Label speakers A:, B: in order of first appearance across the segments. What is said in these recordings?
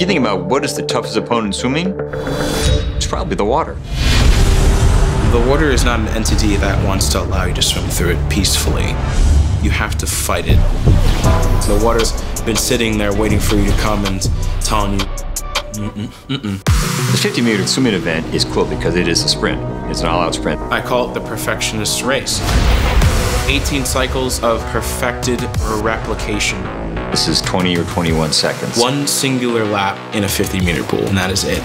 A: If you think about what is the toughest opponent in swimming, it's probably the water.
B: The water is not an entity that wants to allow you to swim through it peacefully. You have to fight it. The water's been sitting there waiting for you to come and telling you, mm-mm, mm-mm.
A: The 50 meter swimming event is cool because it is a sprint. It's an all out sprint.
B: I call it the perfectionist race. 18 cycles of perfected replication.
A: This is 20 or 21 seconds.
B: One singular lap in a 50 meter pool, and that is it.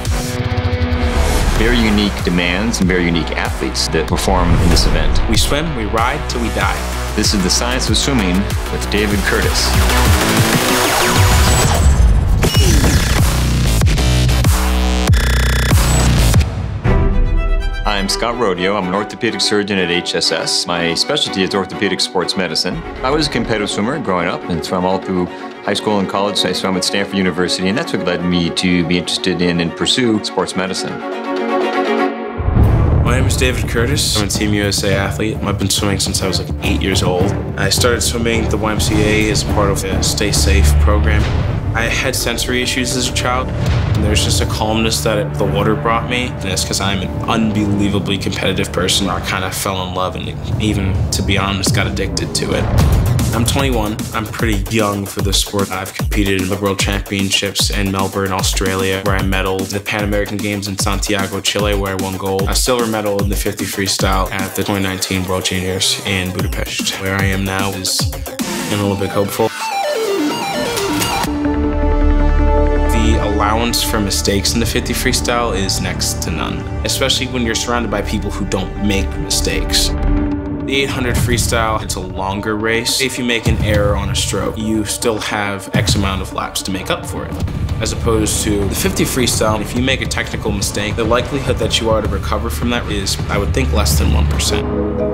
A: Very unique demands and very unique athletes that perform in this event.
B: We swim, we ride till we die.
A: This is the science of swimming with David Curtiss. I'm Scott Rodeo. I'm an orthopedic surgeon at HSS. My specialty is orthopedic sports medicine. I was a competitive swimmer growing up and swam all through high school and college. I swam at Stanford University, and that's what led me to be interested in and pursue sports medicine.
B: My name is David Curtiss. I'm a Team USA athlete. I've been swimming since I was like eight years old. I started swimming at the YMCA as part of the Stay Safe program. I had sensory issues as a child. There's just a calmness that the water brought me. And it's because I'm an unbelievably competitive person. I kind of fell in love and even, to be honest, got addicted to it. I'm 21. I'm pretty young for the sport. I've competed in the World Championships in Melbourne, Australia, where I medaled, the Pan American Games in Santiago, Chile, where I won gold, a silver medal in the 50 freestyle at the 2019 World Juniors in Budapest. Where I am now is an Olympic hopeful. Allowance for mistakes in the 50 freestyle is next to none, especially when you're surrounded by people who don't make mistakes. The 800 freestyle, it's a longer race. If you make an error on a stroke, you still have X amount of laps to make up for it. As opposed to the 50 freestyle, if you make a technical mistake, the likelihood that you are to recover from that is, I would think, less than 1%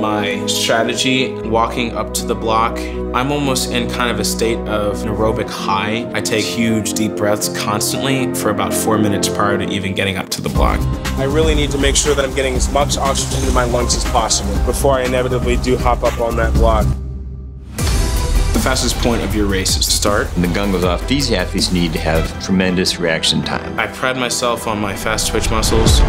B: my strategy walking up to the block. I'm almost in kind of a state of an aerobic high. I take huge deep breaths constantly for about four minutes prior to even getting up to the block. I really need to make sure that I'm getting as much oxygen to my lungs as possible before I inevitably do hop up on that block. The fastest point of your race is to start.
A: When the gun goes off, these athletes need to have tremendous reaction time.
B: I pride myself on my fast twitch muscles.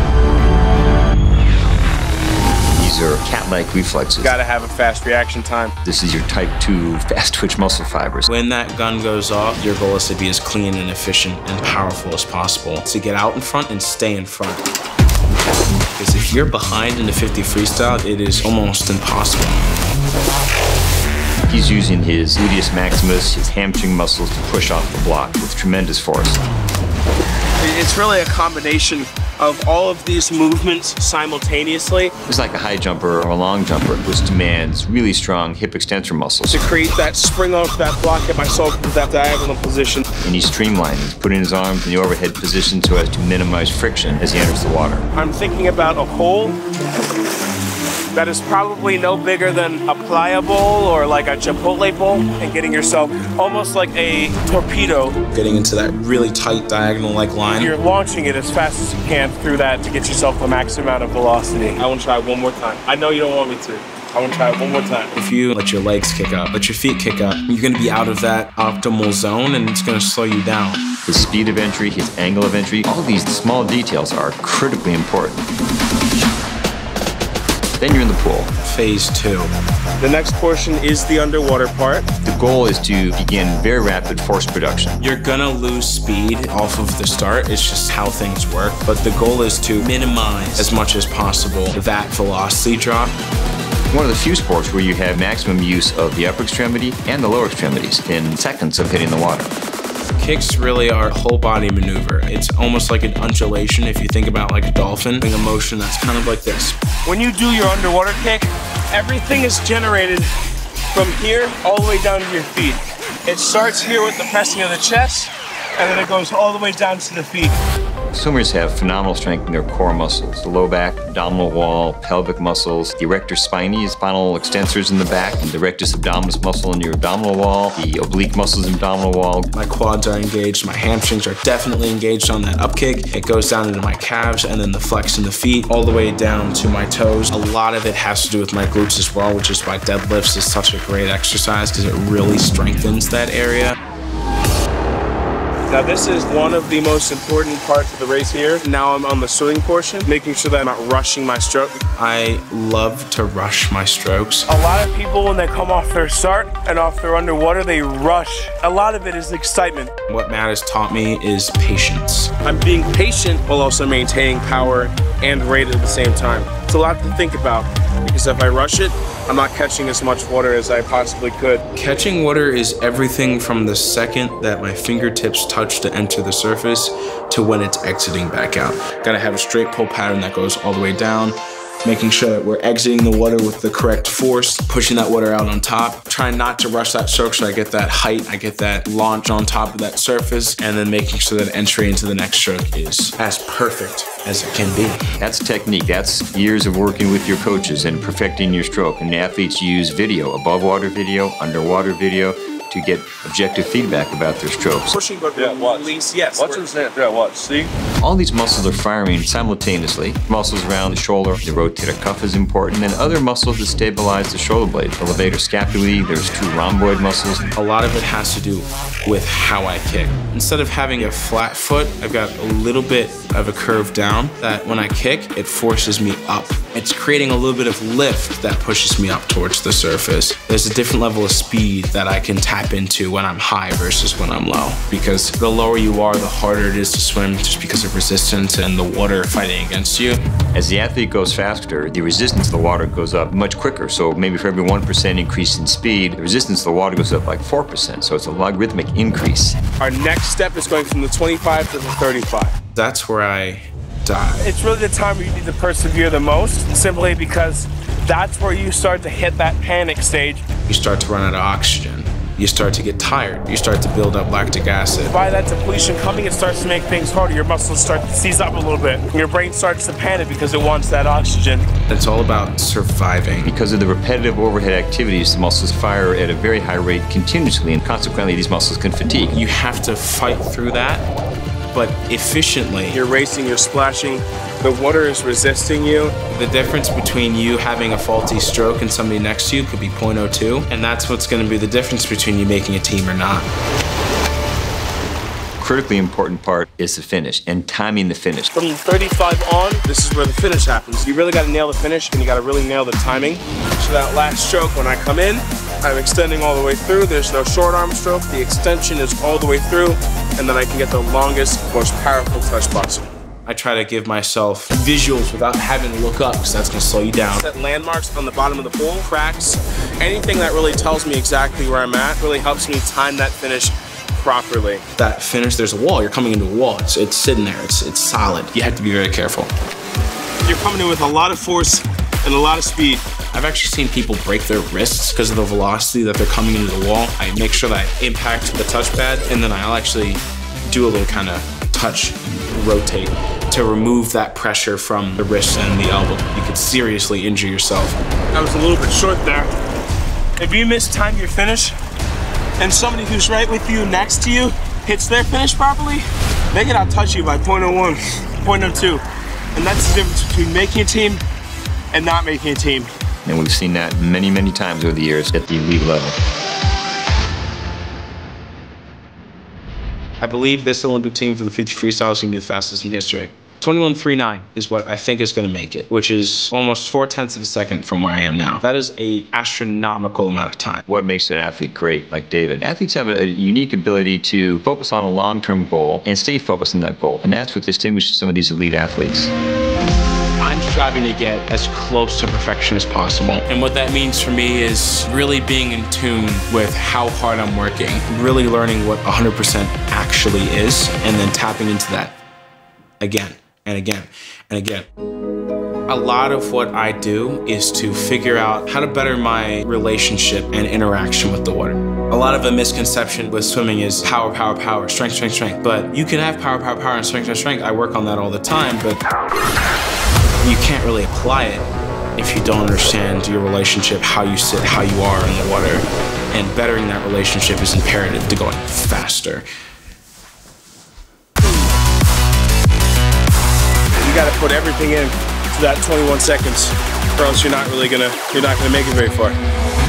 A: These are cat-like reflexes.
B: Gotta have a fast reaction time.
A: This is your type 2 fast twitch muscle fibers.
B: When that gun goes off, your goal is to be as clean and efficient and powerful as possible. To get out in front and stay in front. Because if you're behind in the 50 freestyle, it is almost impossible.
A: He's using his gluteus maximus, his hamstring muscles to push off the block with tremendous force.
B: It's really a combination of all of these movements simultaneously.
A: It's like a high jumper or a long jumper, which demands really strong hip extensor muscles.
B: To create that spring off that block, get myself into that diagonal position.
A: And he's streamlining, he's putting his arms in the overhead position so as to minimize friction as he enters the water.
B: I'm thinking about a hole that is probably no bigger than a pliable or like a Chipotle bowl and getting yourself almost like a torpedo. Getting into that really tight diagonal like line. You're launching it as fast as you can through that to get yourself the max amount of velocity. I want to try one more time. I know you don't want me to. I want to try it one more time. If you let your legs kick up, let your feet kick up, you're going to be out of that optimal zone and it's going to slow you down.
A: His speed of entry, his angle of entry, all these small details are critically important. Then you're in the pool.
B: Phase two. The next portion is the underwater part.
A: The goal is to begin very rapid force production.
B: You're gonna lose speed off of the start. It's just how things work. But the goal is to minimize as much as possible that velocity drop.
A: One of the few sports where you have maximum use of the upper extremity and the lower extremities in seconds of hitting the water.
B: Kicks really are a whole body maneuver. It's almost like an undulation if you think about like a dolphin, a motion that's kind of like this. When you do your underwater kick, everything is generated from here all the way down to your feet. It starts here with the pressing of the chest, and then it goes all the way down to the feet.
A: Swimmers have phenomenal strength in their core muscles, the low back, abdominal wall, pelvic muscles, the erector spinae, spinal extensors in the back, the rectus abdominis muscle in your abdominal wall, the oblique muscles in abdominal wall.
B: My quads are engaged, my hamstrings are definitely engaged on that up kick. It goes down into my calves and then the flex in the feet, all the way down to my toes. A lot of it has to do with my glutes as well, which is why deadlifts is such a great exercise because it really strengthens that area. Now this is one of the most important parts of the race here. Now I'm on the swimming portion, making sure that I'm not rushing my stroke. I love to rush my strokes. A lot of people when they come off their start and off their underwater, they rush. A lot of it is excitement. What Matt has taught me is patience. I'm being patient while also maintaining power and rate it at the same time. It's a lot to think about because if I rush it, I'm not catching as much water as I possibly could. Catching water is everything from the second that my fingertips touch to enter the surface to when it's exiting back out. Gotta have a straight pull pattern that goes all the way down making sure that we're exiting the water with the correct force, pushing that water out on top, trying not to rush that stroke so I get that height, I get that launch on top of that surface, and then making sure that entry into the next stroke is as perfect as it can be.
A: That's technique. That's years of working with your coaches and perfecting your stroke. And athletes use video, above water video, underwater video, to get objective feedback about their strokes.
B: Pushing but yeah, release, yes.
C: Watch his hand, yeah, watch, see?
A: All these muscles are firing simultaneously. Muscles around the shoulder, the rotator cuff is important, and other muscles that stabilize the shoulder blade. The levator scapulae, there's two rhomboid muscles.
B: A lot of it has to do with how I kick. Instead of having a flat foot, I've got a little bit of a curve down that when I kick, it forces me up. It's creating a little bit of lift that pushes me up towards the surface. There's a different level of speed that I can tap tap into when I'm high versus when I'm low. Because the lower you are, the harder it is to swim just because of resistance and the water fighting against you.
A: As the athlete goes faster, the resistance to the water goes up much quicker. So maybe for every 1% increase in speed, the resistance to the water goes up like 4%. So it's a logarithmic increase.
B: Our next step is going from the 25 to the 35. That's where I die. It's really the time where you need to persevere the most, simply because that's where you start to hit that panic stage. You start to run out of oxygen you start to get tired. You start to build up lactic acid. By that depletion coming, it starts to make things harder. Your muscles start to seize up a little bit. Your brain starts to panic because it wants that oxygen. It's all about surviving.
A: Because of the repetitive overhead activities, the muscles fire at a very high rate continuously, and consequently, these muscles can fatigue.
B: You have to fight through that, but efficiently. You're racing, you're splashing, the water is resisting you. The difference between you having a faulty stroke and somebody next to you could be 0.02, and that's what's going to be the difference between you making a team or not.
A: Critically important part is the finish and timing the finish.
B: From 35 on, this is where the finish happens. You really got to nail the finish and you got to really nail the timing. So that last stroke, when I come in, I'm extending all the way through. There's no short arm stroke. The extension is all the way through, and then I can get the longest, most powerful touch possible. I try to give myself visuals without having to look up because that's going to slow you down. Set landmarks on the bottom of the pool, cracks, anything that really tells me exactly where I'm at really helps me time that finish properly. That finish, there's a wall. You're coming into a wall. It's, it's sitting there. It's, it's solid. You have to be very careful. You're coming in with a lot of force and a lot of speed. I've actually seen people break their wrists because of the velocity that they're coming into the wall. I make sure that I impact the touchpad and then I'll actually do a little kind of touch, rotate to remove that pressure from the wrist and the elbow. You could seriously injure yourself. I was a little bit short there. If you miss time your finish, and somebody who's right with you next to you hits their finish properly, they can out-touch you by 0.01, 0.02. And that's the difference between making a team and not making a team.
A: And we've seen that many, many times over the years at the elite level.
B: I believe this Olympic team for the 50 freestyle is going to be the fastest in history. 21.39 is what I think is going to make it, which is almost four tenths of a second from where I am now. That is a astronomical amount of time.
A: What makes an athlete great, like David? Athletes have a, unique ability to focus on a long-term goal and stay focused on that goal, and that's what distinguishes some of these elite athletes.
B: Striving to get as close to perfection as possible. And what that means for me is really being in tune with how hard I'm working, really learning what 100% actually is, and then tapping into that again and again and again. A lot of what I do is to figure out how to better my relationship and interaction with the water. A lot of a misconception with swimming is power, power, power, strength, strength, strength. But you can have power, power, power, and strength, strength, strength. I work on that all the time, but you can't really apply it if you don't understand your relationship, how you sit, how you are in the water. And bettering that relationship is imperative to going faster. you got to put everything in to that 21 seconds, or else you're not really gonna you're not gonna make it very far.